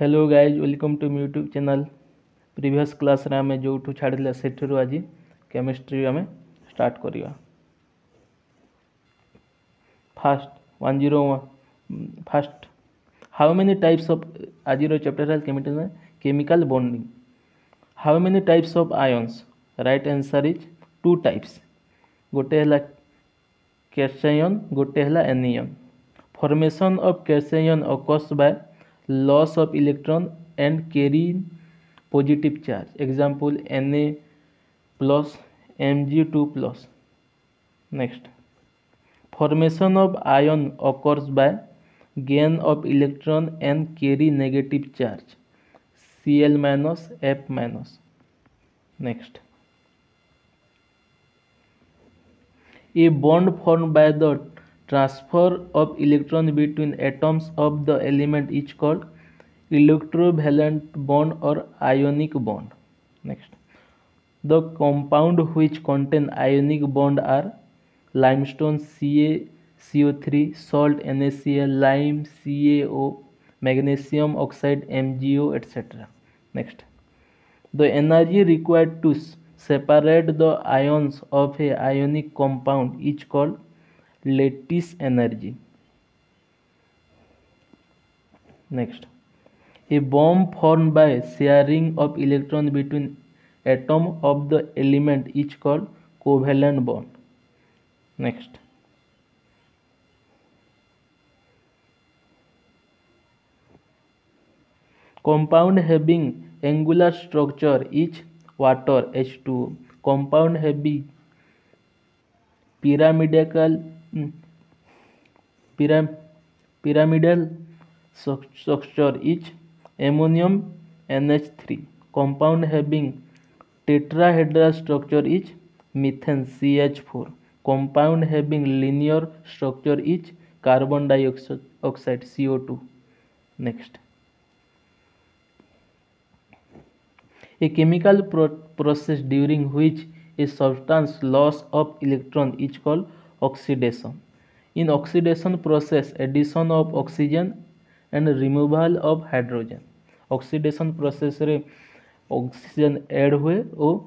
Hello guys welcome to YouTube channel previous class रे आम जो छाड़ा से आज केमिस्ट्री आम स्टार्ट करवा first one zero first how many types of आज चैप्टर है chemical chemical bonding how many types of ions right answer is two types गोटे है कैसेयन गोटे है anion formation of cation occurs by loss of electron and carrying positive charge. Example, Na plus Mg2 plus. Next, formation of ion occurs by gain of electron and carry negative charge, Cl minus, F minus. Next, a bond formed by the transfer of electron between atoms of the element is called electrovalent bond or ionic bond next the compound which contain ionic bond are limestone ca co3 salt nacl lime cao magnesium oxide mgo etc next the energy required to separate the ions of a ionic compound is called lattice energy. Next, a bomb formed by sharing of electrons between atoms of the element is called covalent bond. Next, compound having angular structure is water H2O. Compound having pyramidical pyramidal structure is ammonium NH3. Compound having tetrahedral structure is methane CH4. Compound having linear structure is carbon dioxide CO2. Next. A chemical process during which a substance loss of electron is called oxidation. In oxidation process, addition of oxygen and removal of hydrogen. Oxidation process रे oxygen add हुए और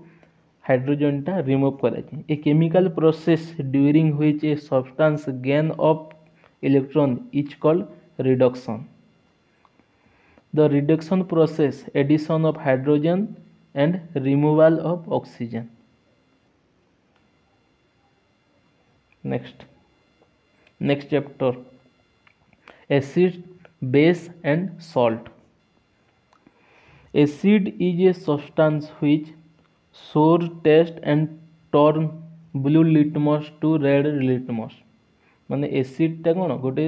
hydrogen टा remove कराई a chemical process during which a substance gain of electron is called reduction the reduction process addition of hydrogen and removal of oxygen next next chapter acid base and salt acid is a substance which sour taste and turn blue litmus to red litmus মানে এসিডটা কোণ গোটে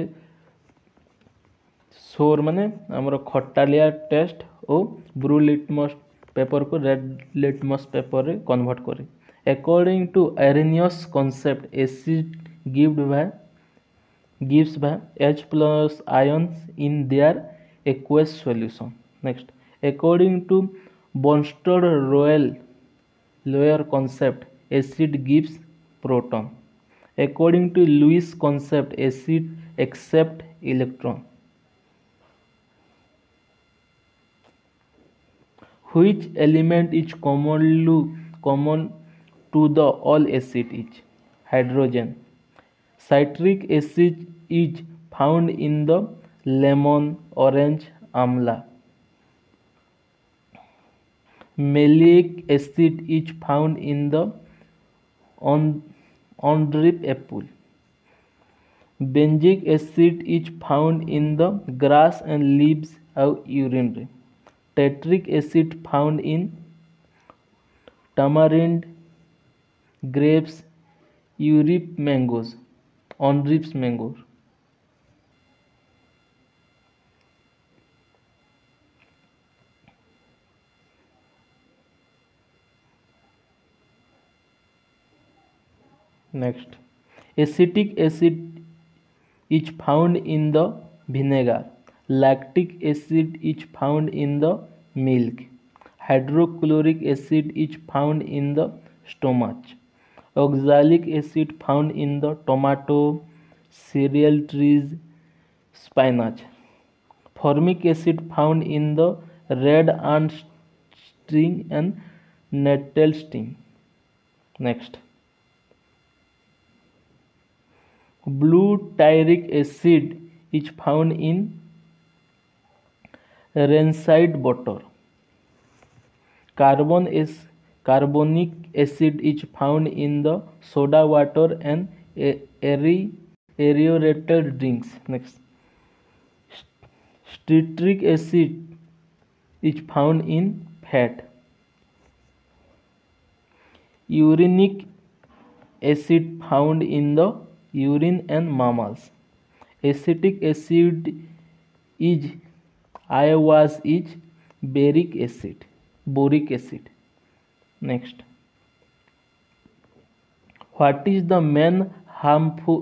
সোর মানে আমার খটালিয়া test ও blue litmus পেপরকে red litmus পেপরে কনভর্ট করে According to Arrhenius concept, acid gives by gives by H plus ions in their aqueous solution. Next, according to Bonstad Royal Lawyer concept, acid gives proton. According to Lewis concept, acid accepts electron. Which element is commonly common to the all acid is hydrogen. Citric acid is found in the lemon, orange, amla. Malic acid is found in the orange apple. Benzoic acid is found in the grass and leaves of urine. Tartaric acid found in tamarind, grapes, Europe mangoes, Onrips mango. Next, acetic acid is found in the vinegar. Lactic acid is found in the milk. Hydrochloric acid is found in the stomach. oxalic acid found in the tomato cereal trees spinach formic acid found in the red ant sting and nettle sting next glutaric acid is found in rancid butter carbon is Carbonic acid is found in the soda water and aerated drinks. Next, citric acid is found in fat. Urinic acid found in the urine and mammals. Acetic acid is iodine, is boric acid. next what is the main harmful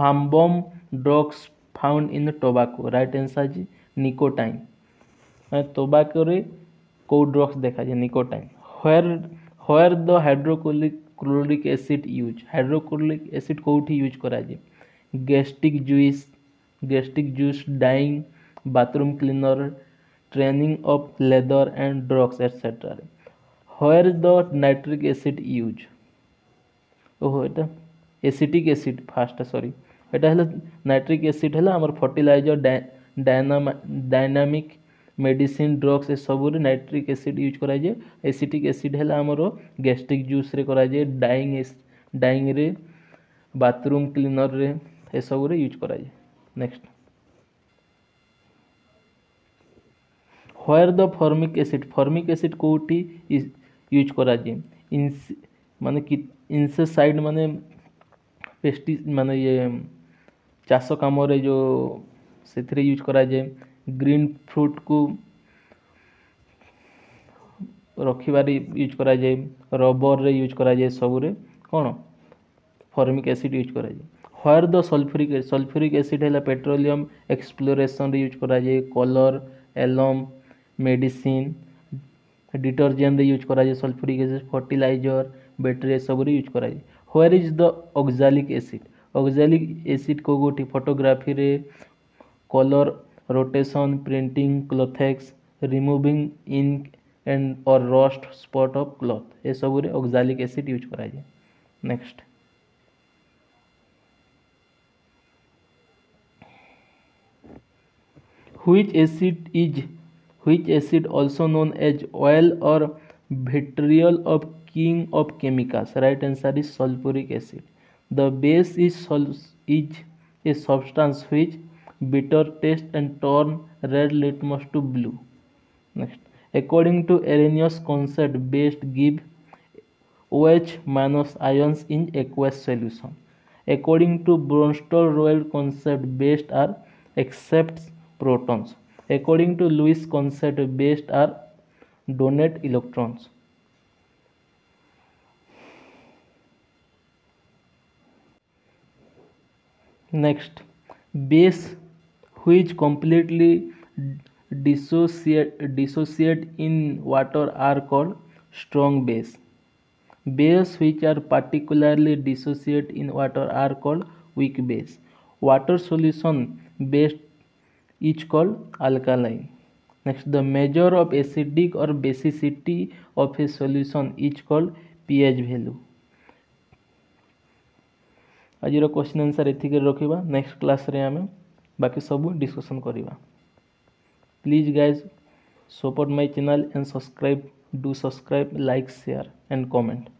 harmful drugs found in the tobacco right answer is nicotine tobacco रे को drugs देखा जाए nicotine where where the hydrochloric chloric acid use hydrochloric acid কোটি use করা যায় gastric juice gastric juice dyeing bathroom cleaner training of leather and drugs etcetera her the nitric acid use ओहो यहाँ acetic acid fast सरी यहाँ है nitric acid है फर्टिलइर dynamic medicine drugs ए सब नाइट्रिक एसीड यूज कर एसीटिक एसीड है आम गैस्ट्रिक जूस कराए डाइंग डाइंग बाथरूम क्लीनर रे ए सब यूज कराए next her the formic acid formic acid कौटी use कर जाए कि इनसेसाइड मान पेस्ट माने ये चाष कम जो से यूज करा जाए ग्रीन फ्रूट को रखबार यूज कराए रबर रे यूज कराए जाए सबुरे कौन फॉर्मिक एसिड यूज करा जाए हर द सल्फ्यूरिक सल्फ्यूरिक एसीड है पेट्रोलियम एक्सप्लोरेसन यूज कराए colour alum medicine detergent use कर सल्फ्यूरिक एसिड फर्टिलइर बैटेरी सब यूज कर where is the oxalic acid oxalic acid को गोटे photography colour rotation printing क्लोथेक्स removing ink and और रस्ट स्पट अफ क्लथ ये सब अक्जालिक एसीड यूज कर नेक्स्ट हुई acid is which acid also known as oil or vitriol of king of chemicals right answer is sulfuric acid the base is is a substance which bitter taste and turn red litmus to blue next according to arrhenius concept base give OH minus ions in aqueous solution according to bronstor royal concept base are accepts protons According to Lewis concept, best are donate electrons. Next, base which completely dissociate, dissociate in water are called strong base. Bases which are particularly dissociate in water are called weak base. Water solution based is called alkali. Next, the measure of acidic or basicity of a solution is called pH value. आज question answer ये रखा next class रे आम बाकी सब discussion करवा please guys support my channel and subscribe do subscribe like share and comment